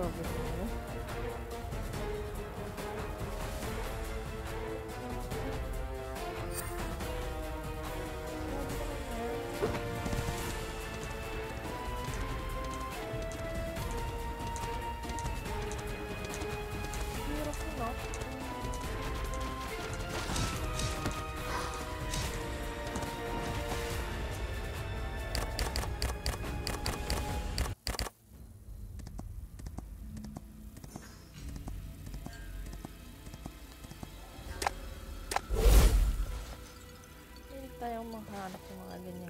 over Tayong makahanap mga ganyan-ganyan.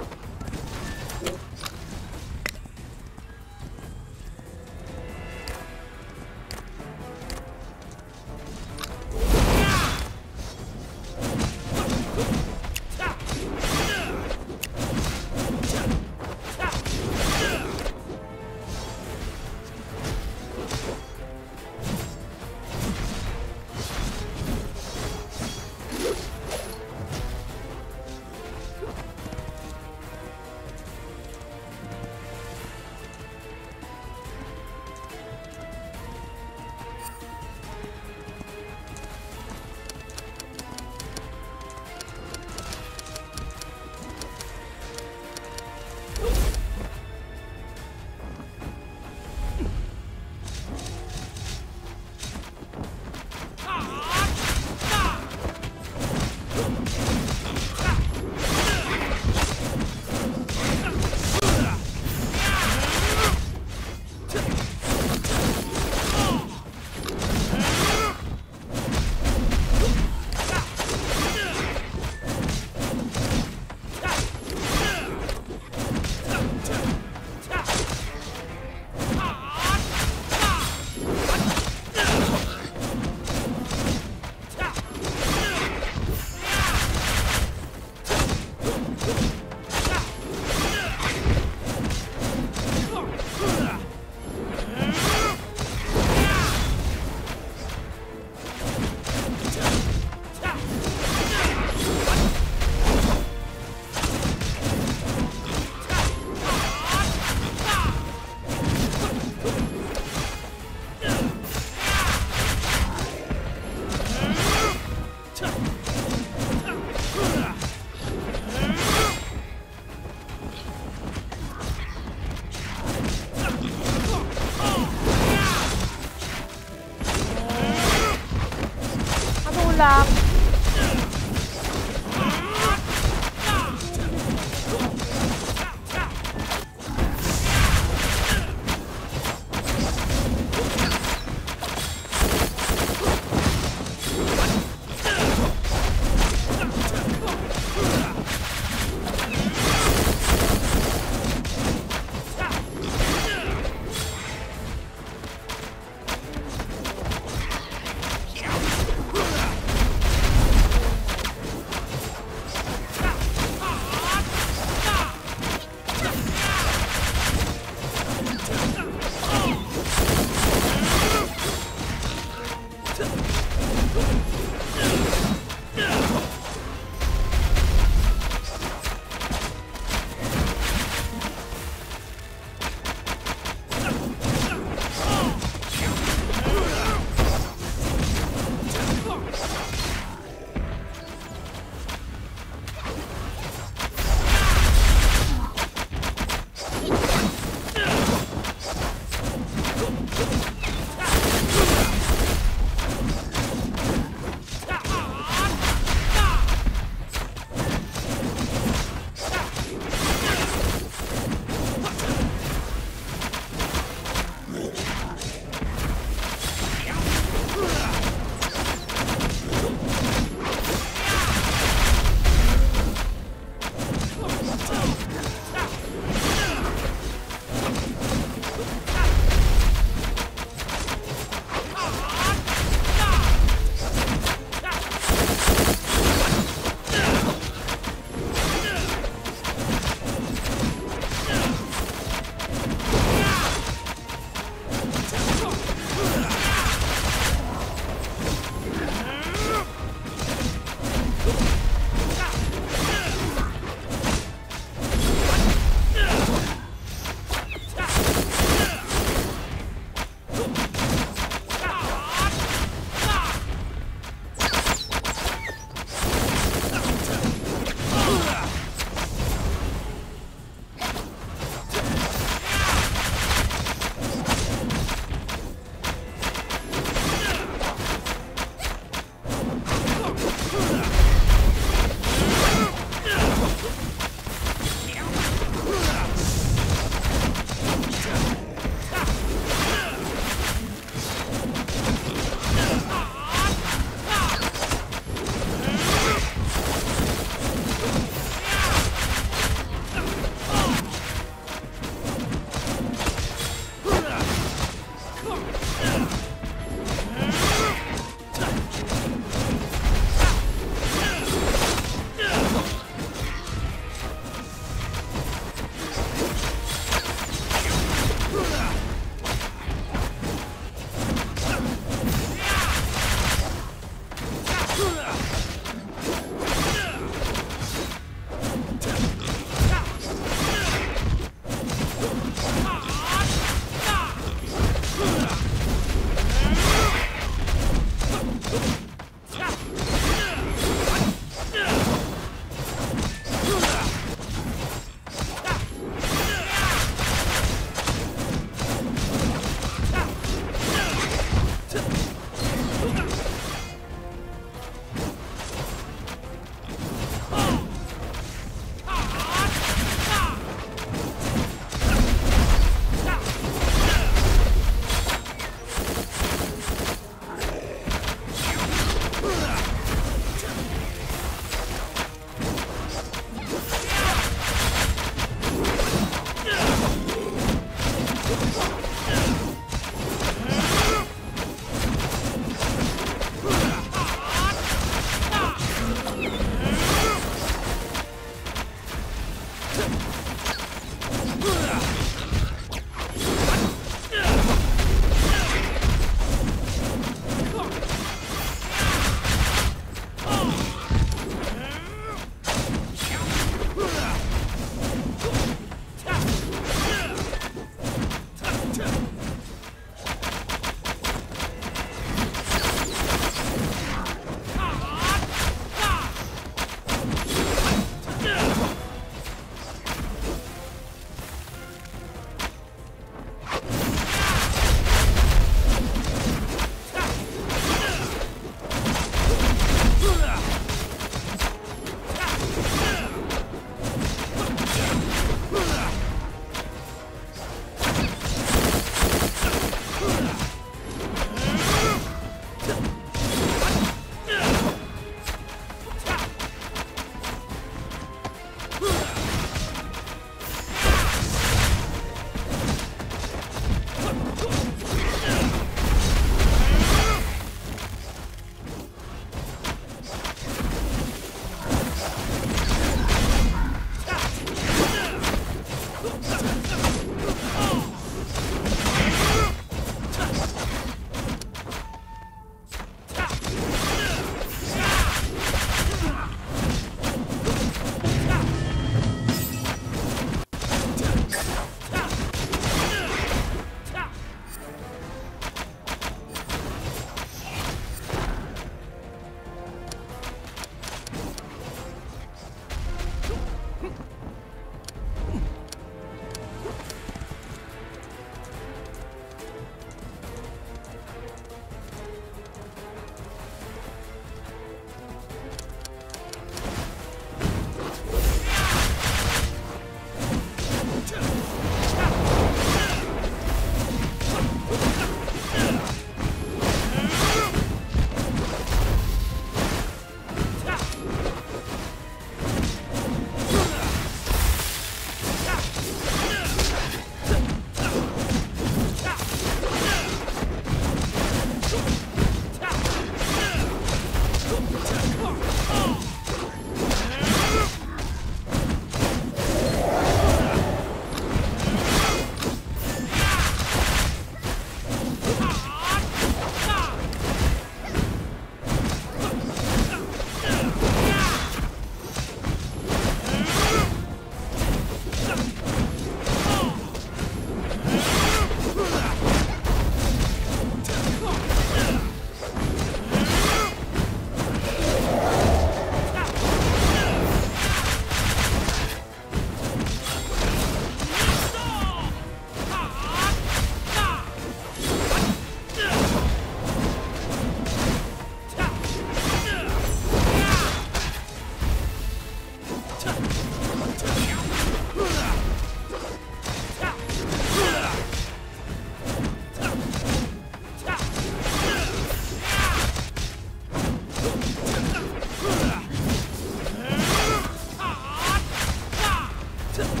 Tell me.